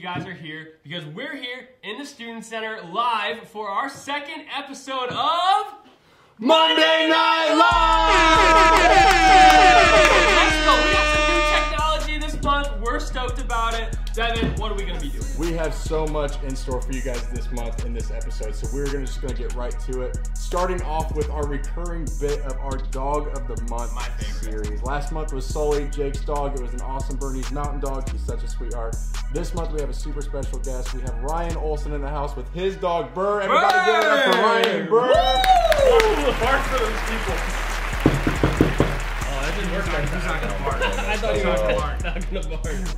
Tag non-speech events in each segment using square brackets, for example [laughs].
guys are here because we're here in the Student Center live for our second episode of Monday Night Live! Let's go. We got some new technology this month. We're stoked about it. Devyn, what are we gonna be doing? We have so much in store for you guys this month in this episode, so we're gonna just gonna get right to it. Starting off with our recurring bit of our Dog of the Month My favorite. series. Last month was Sully, Jake's dog. It was an awesome Bernese Mountain Dog. He's such a sweetheart. This month we have a super special guest. We have Ryan Olson in the house with his dog Burr. Everybody give it up for Ryan and Burr. Bark for those people. Oh, that didn't work. He's not gonna bark. I thought he So- was bark. Not gonna bark.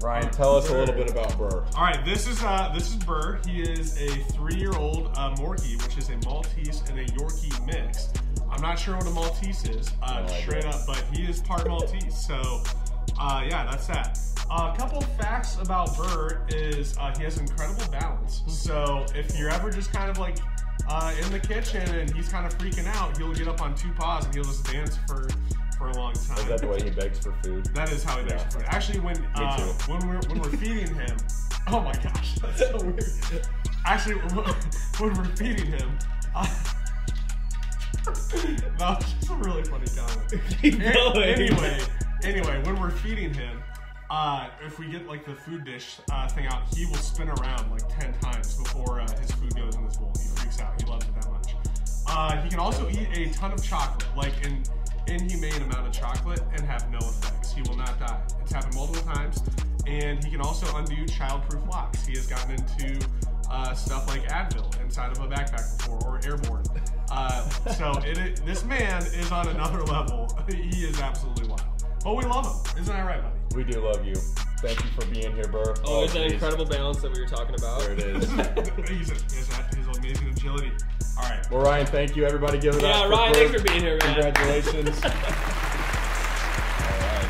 Ryan, tell us a little bit about Burr. All right, this is uh, this is Burr. He is a three-year-old uh, Morkie, which is a Maltese and a Yorkie mix. I'm not sure what a Maltese is, uh, straight up, but he is part Maltese. So, uh, yeah, that's that. Uh, a couple facts about Burr is uh, he has incredible balance. So if you're ever just kind of like uh, in the kitchen and he's kind of freaking out, he'll get up on two paws and he'll just dance for for a long time. Is that the way he begs for food? That is how he begs Yeah. it food. Actually, when uh, when we're when we're feeding him, [laughs] oh my gosh, that's so weird. Actually, [laughs] when we're feeding him, uh, that was just a really funny comment. [laughs] Keep going. anyway, anyway, when we're feeding him, uh, if we get like the food dish uh, thing out, he will spin around like ten times before uh, his food goes in this bowl. He freaks out. He loves it that much. Uh, he can also eat a ton of chocolate, like an inhumane amount of chocolate, and have no effects. He will not die. It's happened multiple times, and he can also undo childproof locks. He has gotten into uh, stuff like Advil inside of a backpack before, or airborne. Uh, so it, it, this man is on another level. He is absolutely wild. But we love him, isn't that right, buddy? We do love you. Thank you for being here, Burr. Oh, there's that geez. incredible balance that we were talking about. There it is. [laughs] he's, a, he's, a, he's amazing agility. All right. Well, Ryan, thank you. Everybody give it Yeah, up. Ryan, Burr. thanks for being here, man. Congratulations. All right.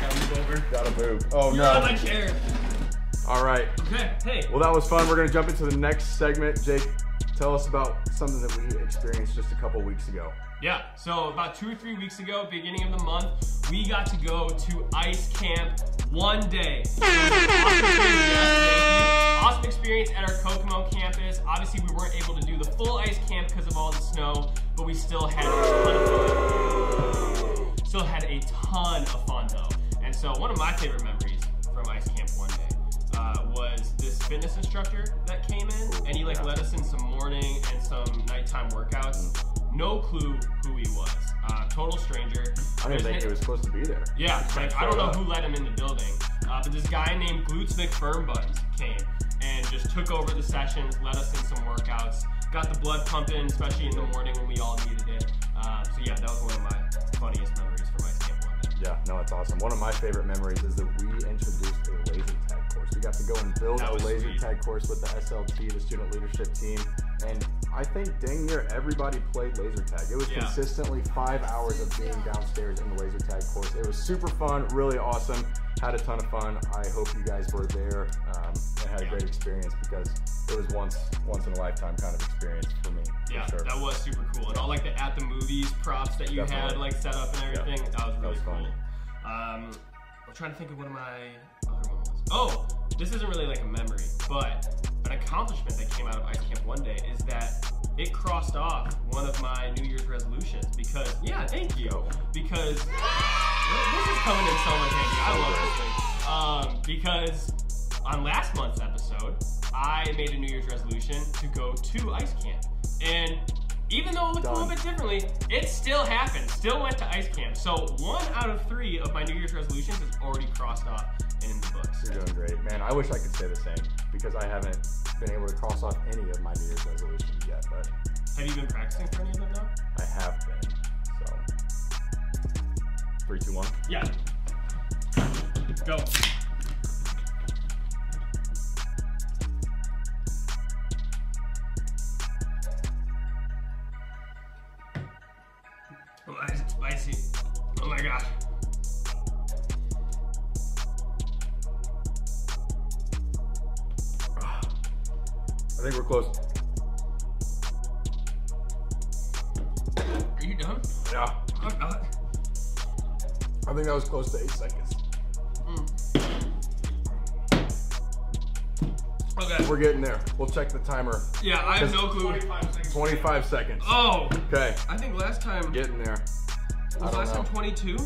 [laughs] Gotta move over. Gotta move. Oh, You're on my no. chair. All right. Okay, hey. Well, that was fun. We're going to jump into the next segment. Jake, tell us about something that we experienced just a couple weeks ago. Yeah, so about two or three weeks ago, beginning of the month, we got to go to ice camp one day. [laughs] It was an awesome experience, yes, thank you. Awesome experience at our Kokomo campus. Obviously, we weren't able to do the full ice camp because of all the snow, but we still had a ton of fun. Still had a ton of fun though. And so one of my favorite memories from ice camp one day uh, was this fitness instructor that came in, and he like led us in some morning and some nighttime workouts. No clue who he was. Uh, total stranger. I didn't think he was supposed to be there. Yeah, like I don't know who let him in the building, uh, but this guy named Glutes McFirmbuns came just took over the sessions, led us in some workouts, got the blood pumping, especially in the morning when we all needed it. Uh, so yeah, that was one of my funniest memories from my camp one. Yeah, no, it's awesome. One of my favorite memories is that we introduced a laser tag course. We got to go and build a laser sweet. tag course with the SLT, the student leadership team, and I think dang near everybody played laser tag. It was Yeah. consistently five hours of being downstairs in the laser tag course. It was super fun, really awesome. Had a ton of fun. I hope you guys were there um, a great experience because it was once once in a lifetime kind of experience for me. for Yeah, sure. that was super cool. And all like the at the movies props that you had like set up and everything, that was really was cool. Um, I'm trying to think of what my other one was. Oh, this isn't really like a memory, but an accomplishment that came out of Ice Camp one day is that it crossed off one of my New Year's resolutions because yeah, thank you. Because this is coming in so much handy. I love this thing. Um, because on last month's episode, I made a New Year's resolution to go to ice camp. And even though it looked a little bit differently, it still happened. Still went to ice camp. So one out of three of my New Year's resolutions is already crossed off and in the books. You're doing great, man. I wish I could say the same because I haven't been able to cross off any of my New Year's resolutions yet, but Have you been practicing for any of them now? I have been. So, three, two, one. Yeah. Go. I think that was close to eight seconds. Mm. Okay. We're getting there. We'll check the timer. Yeah, I have no clue. 25 seconds. 25 seconds. Oh, Okay, I think last time getting there. I was don't last know. time 22.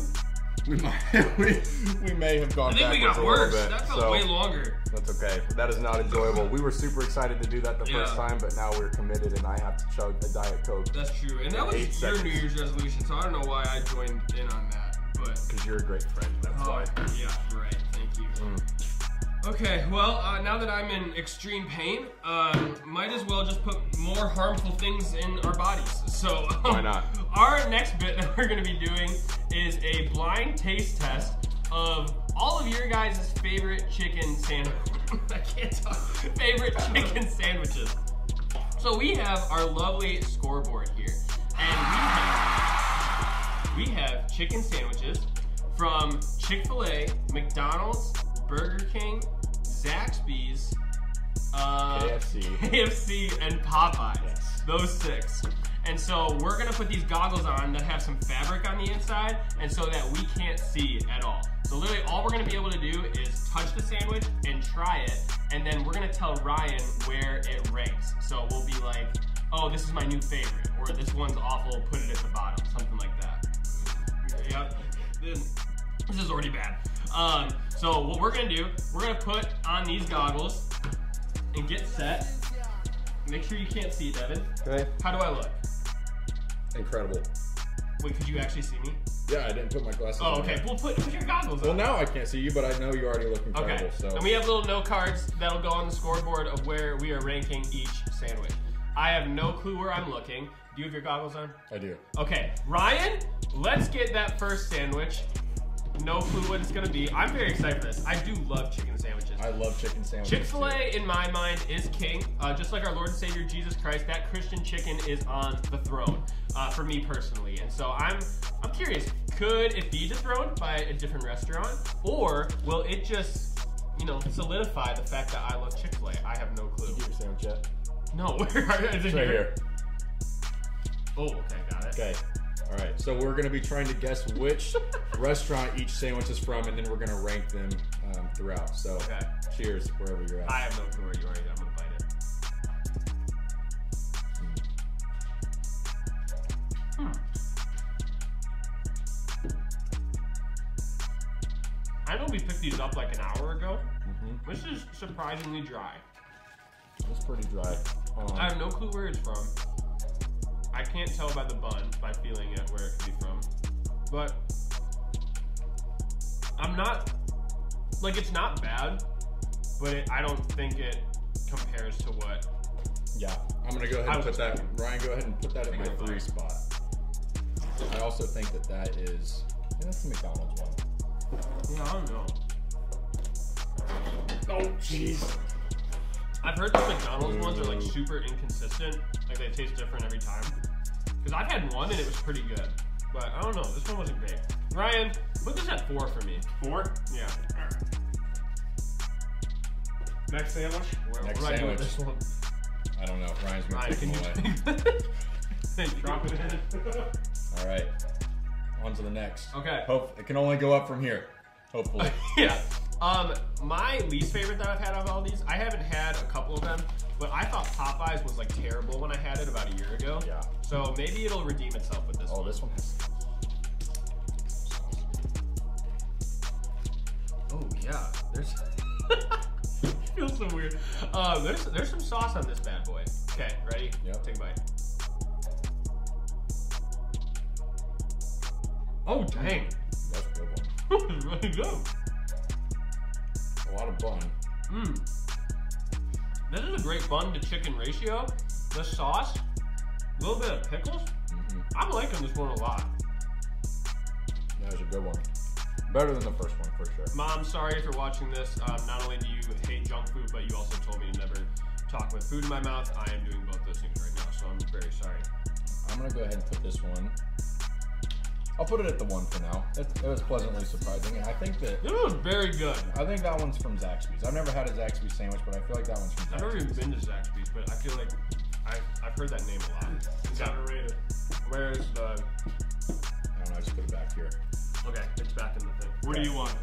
We might, [laughs] we, we may have gone I think we got backwards a little worse. bit, That felt so way longer. That's okay. That is not enjoyable. We were super excited to do that the first time, but now we're committed, and I have to chug a diet coke That's true. And that was your seconds. New Year's resolution, so I don't know why I joined in on that. But because you're a great friend. That's oh, why. yeah, right. Thank you. Mm. Okay, well, uh, now that I'm in extreme pain, um, might as well just put more harmful things in our bodies. So Why not? Our next bit [laughs] that we're going to be doing is a blind taste test of all of your guys' favorite chicken sandwich. [laughs] I can't talk. Favorite chicken sandwiches. So we have our lovely scoreboard here, and we have we have chicken sandwiches from Chick-fil-A, McDonald's, Burger King, Zaxby's, uh, KFC. KFC, and Popeyes. Yes. Those six. And so we're gonna put these goggles on that have some fabric on the inside, and so that we can't see at all. So literally, all we're gonna be able to do is touch the sandwich and try it, and then we're gonna tell Ryan where it ranks. So we'll be like, "Oh, this is my new favorite," or "This one's awful. Put it at the bottom," something like that. Yep. This, this is already bad. Um, so what we're gonna do, we're gonna put on these goggles and get set. Make sure you can't see, Devyn. Okay. How do I look? Incredible. Wait, could you actually see me? Yeah, I didn't put my glasses Oh, on. okay. yet. Well, put, put your goggles Well, on. Well, now I can't see you, but I know you already look incredible. Okay. So And we have little note cards that'll go on the scoreboard of where we are ranking each sandwich. I have no clue where I'm looking. Do you have your goggles on? I do. Okay, Ryan, let's get that first sandwich. No clue what it's gonna be. I'm very excited for this. I do love chicken sandwiches. I love chicken sandwiches. Chick fil A, in my mind, is king. Uh, just like our Lord and Savior Jesus Christ, that Christian chicken is on the throne uh, for me personally. And so I'm, I'm curious could it be dethroned by a different restaurant? Or will it just, you know, solidify the fact that I love Chick fil A? I have no clue. Get your sandwich yet? No, [laughs] where are it It's right here. Oh, okay, got it. Okay. All right. So we're gonna be trying to guess which [laughs] restaurant each sandwich is from, and then we're gonna rank them um, throughout. So Okay. cheers wherever you're at. I have no clue where you are. I'm gonna bite it. Hmm. I know we picked these up like an hour ago. Mhm. This is surprisingly dry. It's pretty dry. Um, I have no clue where it's from. I can't tell by the bun, by feeling it, where it could be from. But I'm not like it's not bad, but it, I don't think it compares to what. yeah. I'm gonna go ahead and put that. Ryan, go ahead and put that in my three fire. spot. I also think that that is. Yeah, that's the McDonald's one. Yeah, I don't know. Oh, jeez. I've heard the McDonald's ones are like super inconsistent. Like they taste different every time. Because I've had one and it was pretty good. But I don't know, this one wasn't great. Ryan, put this at four for me. Four. Yeah. Next sandwich. Where, Next what do I do with sandwich. this one? I don't know. Ryan's gonna Ryan, take can them you away. take [laughs] Thank. Drop it in. All right. On to the next. Okay. Hope it can only go up from here. Hopefully. [laughs] yeah. Um, my least favorite that I've had of all these, I haven't had a couple of them, but I thought Popeyes was like terrible when I had it about a year ago. yeah. So maybe it'll redeem itself with this Oh, one. this one has. Oh yeah, there's. [laughs] feels so weird. Um, there's there's some sauce on this bad boy. Okay, ready? Yep. Take a bite. Oh dang, That's a good one. [laughs] really good. A lot of bun. Mmm. This is a great bun to chicken ratio. The sauce, a little bit of pickles. hmm I'm liking this one a lot. That was a good one. Better than the first one for sure. Mom, sorry for watching this. Um, not only do you hate junk food, but you also told me to never talk with food in my mouth. I am doing both those things right now, so I'm very sorry. I'm gonna go ahead and put this one. I'll put it at the one for now. It, it was pleasantly surprising, and I think that It was very good. I think that one's from Zaxby's. I've never had a Zaxby's sandwich, but I feel like that one's from I've never Zaxby's. even been to Zaxby's, but I feel like I, I've heard that name a lot. It's underrated. Where's the? I don't know. I just put it back here. Okay, it's back in the thing. What do you want?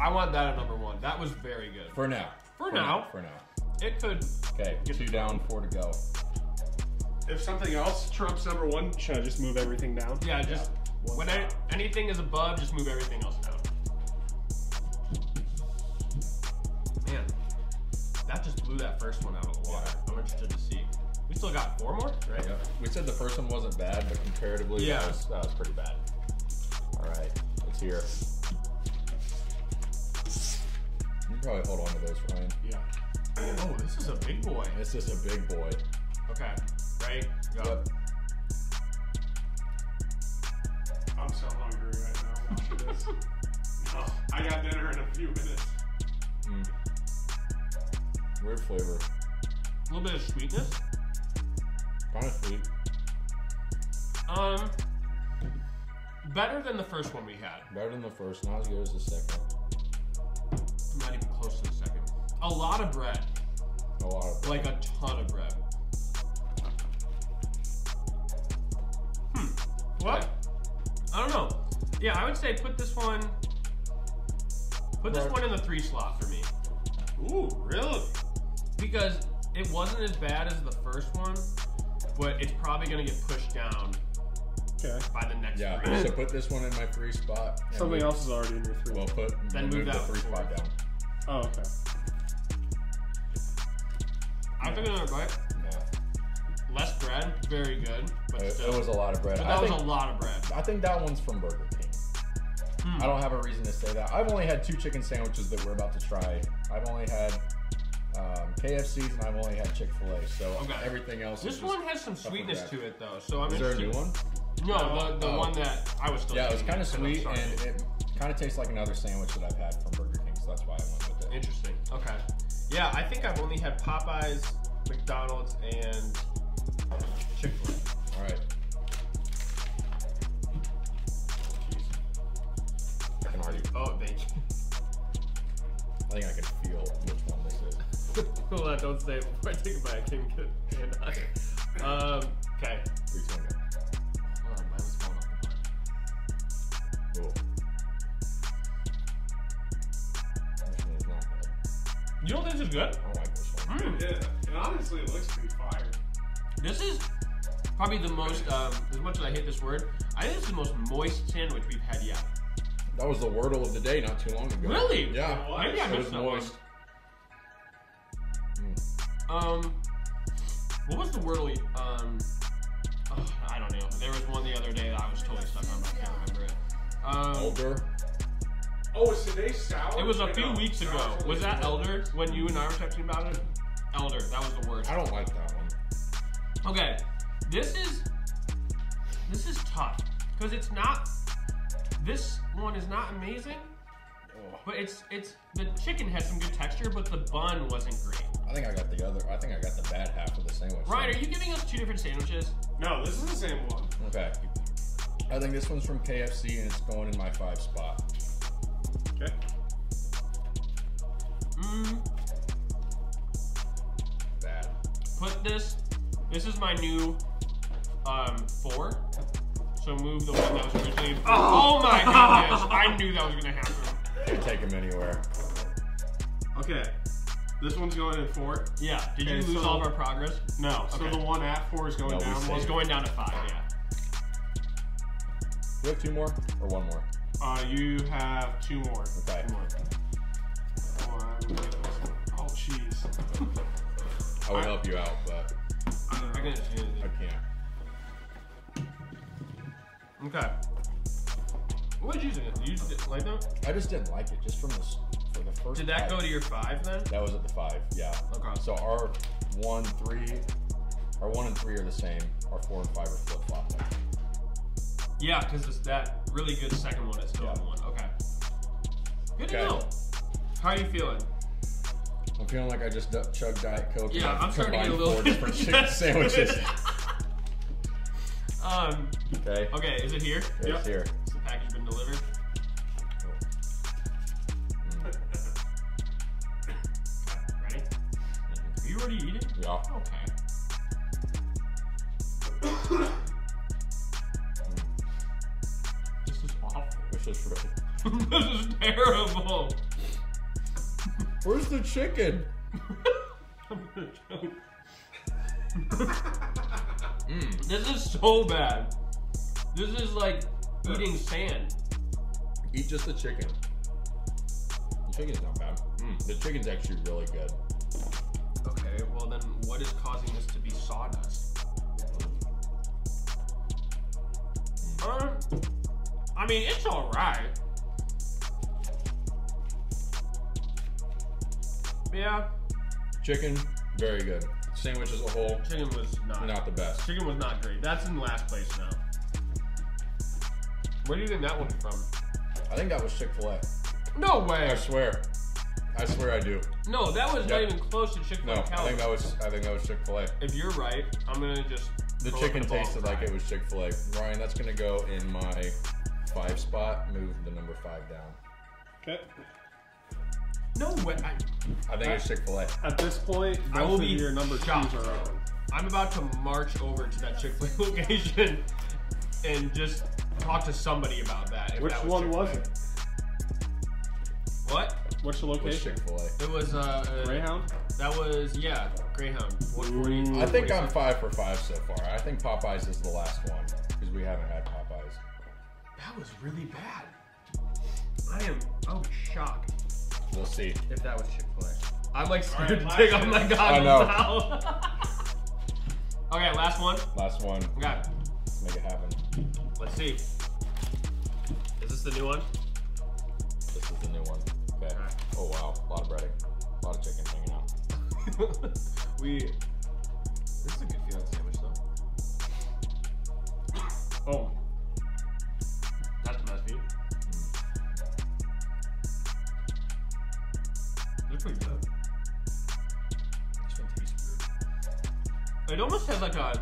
I want that at number one. That was very good. For now. For now. For now. It could. Okay, two down, four to go. If something else trumps number one, should I just move everything down? Yeah, just One when I, anything is above, just move everything else down. Man, that just blew that first one out of the water. Yeah. I'm interested to see. We still got four more, right? Yep. We said the first one wasn't bad, but comparatively, Yeah. that, was, that was pretty bad. All right, let's hear. it. You can probably hold on to those, Ryan. Yeah. Oh, this is a big boy. This is a big boy. Okay, right? Go. Yep. I'm so hungry right now watching I got dinner in a few minutes. Mm. Weird flavor. A little bit of sweetness. Kind of sweet. Um, better than the first one we had. Better than the first, not as good as the second. Not even close to the second. A lot of bread, A lot of. like a ton of bread. Hmm. What? I don't know. Yeah, I would say put this one. Put this one in the three slot for me Ooh, really? because it wasn't as bad as the first one, but it's probably gonna get pushed down Okay. by the next Yeah, three. so put this one in my free spot. Something we- else is already in your three. Well, put Then move move the that free spot down. oh, okay. I took another bite. Less bread, very good, but It, still. it was a lot of bread. but I that was think, a lot of bread. I think that one's from Burger King. Hmm. I don't have a reason to say that. I've only had two chicken sandwiches that we're about to try. I've only had um, KFC's and I've only had Chick Fil A. So Okay. everything else. This is one has some sweetness to it, though. So I'm Is there a new one? No, the, the Oh. one that I was still. Yeah, it was kind of sweet and it kind of tastes like another sandwich that I've had from Burger King. So that's why I went with it. Interesting. Okay. Yeah, I think I've only had Popeyes, McDonald's, and Chick Fil A. All right. I can already. Oh, thank you. I think I can feel which one this is. Hold on, don't say it before I take it. Um. Okay. You don't think this is good? I don't like this one. Mm. Yeah. And honestly, it looks pretty fire. This is probably the most, um, as much as I hate this word, I think it's the most moist sandwich we've had yet. That was the wordle of the day not too long ago. Really? Yeah. It. Maybe I It missed was that one. moist. Mm. Um, what was the wordle? Um, oh, I don't know. There was one the other day that I was totally stuck on, but I can't remember it. Um, Elder. Oh, is today sour? it was a few no, weeks ago. Was that Elder when you and I were texting about it? Elder, that was the word. I don't like that one. Okay, this is this is tough because it's not. This one is not amazing, Oh, but it's it's the chicken had some good texture, but the bun wasn't great. I think I got the other. I think I got the bad half of the sandwich. Ryan, are you giving us two different sandwiches? No, this is the same one. Okay. I think this one's from KFC and it's going in my five spot. Okay. Mm, Bad. put this. This is my new um four. So move the one that was originally. Oh, my goodness! I knew that was gonna happen. Can't take them anywhere. Okay. This one's going in four. Yeah. Did you lose so- all of our progress? No. So Okay. the one at four is going No, down saved one. It's going down to five. Yeah. Do you have two more or one more? Uh, you have two more. Okay. Two more. Hold on, let me get this one. Oh, jeez. I would I- help you out, but I can see I can't. Okay. What did you think? You did- like them? I just didn't like it. Just from the for the first. Did that bite. go to your five then? That was at the five. Yeah. Okay. So our one, three, our one and three are the same. Our four and five are flip flopped. Yeah, because that really good second one is still Yeah. one. Okay. Good to Okay. know. How are you feeling? I'm feeling like I just du- chugged Diet Coke. Yeah, and I'm starting to get a little four different [laughs] chicken sandwiches. [laughs] um. Okay. Okay, is it here? It's Yep. here. Has the package been delivered? Okay, ready? Are you already eating? Yeah. Okay. [coughs] This is awful. Wish Just right. this is terrible. Where's the chicken? I'm mm. This is so bad. This is like eating sand. Eat just the chicken. The chicken's not bad. Mm, the chicken's actually really good. Okay, well then what is causing this to be sawdust? Uh, I mean, it's alright. Yeah, Chicken, very good. Sandwich as a whole, chicken was not. not the best. Chicken was not great. That's in last place now. Where do you think that one's from? I think that was Chick Fil A. No way. I swear. I swear I do. No, that was not Yep. even close to Chick-fil-A No, I think that was. I think that was Chick Fil A. If you're right, I'm gonna just. The throw chicken in a ball tasted and like cry. it was Chick Fil A. Ryan, that's gonna go in my five spot. Move the number five down. Okay. No way. I, I think it's Chick Fil A. At this point, I both will of be your number shocked. twos are on. I'm about to march over to that Chick-fil-A [laughs] location and just talk to somebody about that. if Which that one was Chick-fil-A. it? What? What's the was location? Chick Fil A. It was uh, uh Greyhound. That was yeah, Greyhound. 140. I think I'm 146. five for five so far. I think Popeyes is the last one because we haven't had Popeyes. That was really bad. I am. I'm shocked We'll see. if that was Chick-fil-A. I'm like scared Alright, to take off my goggles I know. now. [laughs] okay, last one. Last one. Okay, Let's make it happen. let's see. Is this the new one? This is the new one. Okay. Alright. Oh wow, a lot of breading, a lot of chicken hanging out. [laughs] we. This is a good feeling sandwich though. Oh, It almost has like a.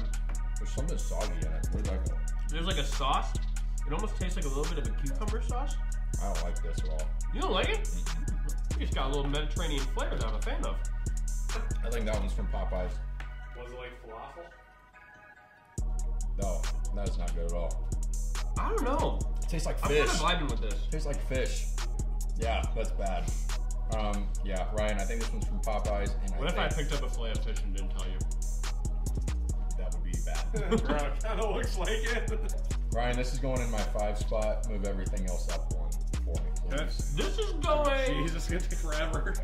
There's something soggy in it. Where's that go? There's like a sauce. It almost tastes like a little bit of a cucumber sauce. I don't like this at all. You don't like it? You just got a little Mediterranean flavor that I'm a fan of. I think that one's from Popeyes. was it like falafel? No, that is not good at all. I don't know. It tastes like fish. I'm fish. kind of vibing with this. tastes like fish. Yeah, that's bad. Um, yeah, Ryan, I think this one's from Popeyes, and What I if I picked up a fillet of fish and didn't tell you? That would be bad. kind of looks like it. Ryan, this is going in my five spot. Move everything else up one for me, please. This is going. Jesus, it's gonna take forever.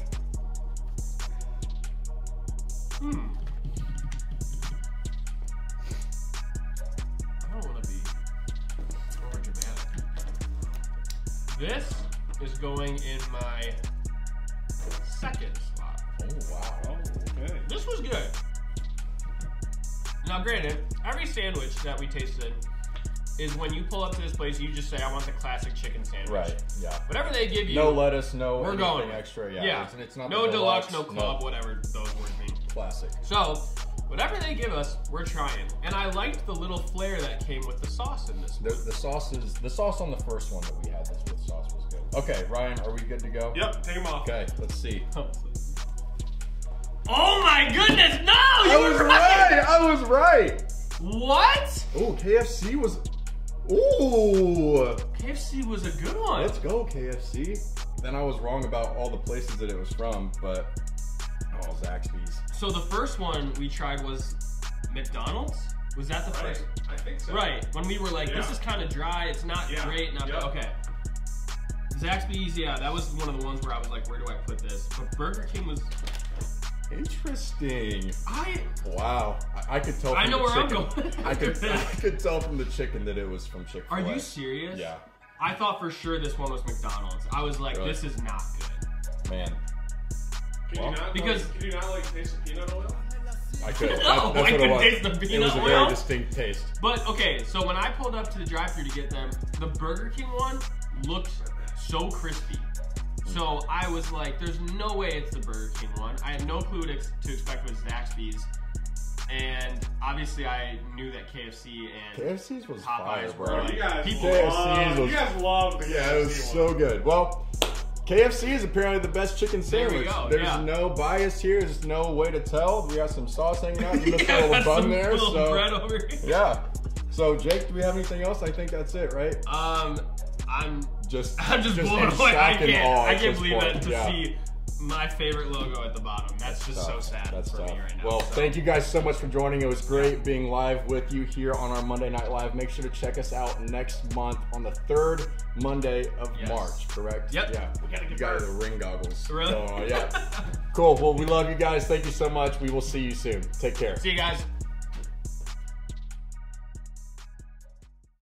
Hmm. I don't want to be over dramatic. This is going in my second spot. Oh wow. Oh, okay. This was good. Now, granted, every sandwich that we tasted is when you pull up to this place, you just say, "I want the classic chicken sandwich." Right. Yeah. Whatever they give you. No lettuce, no We're anything going extra. Yeah. Yeah. It's, it's not no the deluxe, no club, no. whatever those words mean. Classic. So, whatever they give us, we're trying. And I liked the little flair that came with the sauce in this. The, the sauce is the sauce on the first one that we had this with sauce was good. Okay, Ryan, are we good to go? Yep, take them off. Okay, let's see. [laughs] Oh my goodness, no! You I were was right. I was right. What? Oh, KFC was. Ooh. KFC was a good one. Let's go, KFC. Then I was wrong about all the places that it was from, but oh, Zaxby's. So the first one we tried was McDonald's. Was that the Right. first? I think so. Right. When we were like, this is kind of dry. It's not Yeah. great. Not Yep. okay. Zaxby's, yeah, that was one of the ones where I was like, where do I put this? But Burger King was. Interesting. I. Wow. I, I could tell. From I know the where I'm going. I could. [laughs] I could tell from the chicken that it was from Chick Fil A. Are you serious? Yeah, I thought for sure this one was McDonald's. I was like, Really? this is not good. man, Can Well, you not because- like, can you not like taste the peanut oil? I could. [laughs] No, That- I what could it was. taste the It was a oil. very distinct taste. But okay, so when I pulled up to the drive-thru to get them, the Burger King one looked so crispy. So I was like, "There's no way it's the Burger King one." I had no clue to, ex- to expect with Zaxby's, and obviously I knew that KFC and KFC's was Popeyes fire, were bro. like- You guys People- love, was- you guys love the Yeah, it was KFC so one. good. Well, KFC is apparently the best chicken There we sandwich. go, There's yeah. no bias here. There's no way to tell. We got some sauce hanging out. You [laughs] missed Yeah, a little bun some there. little So bread over here. yeah. So Jake, do we have anything else? I think that's it, right? Um, I'm Just, [laughs] I'm just, just blown away. I can't I can't believe point. that to Yeah. see my favorite logo at the bottom. That's just so sad That's for tough. me right now. Well, so. thank you guys so much for joining. It was great being live with you here on our Monday Night Live. Make sure to check us out next month on the third Monday of Yes. March. Correct? Yep. Yeah. We gotta you get got the ring goggles. Really? So, uh, yeah. [laughs] cool. Well, we love you guys. Thank you so much. We will see you soon. Take care. See you guys.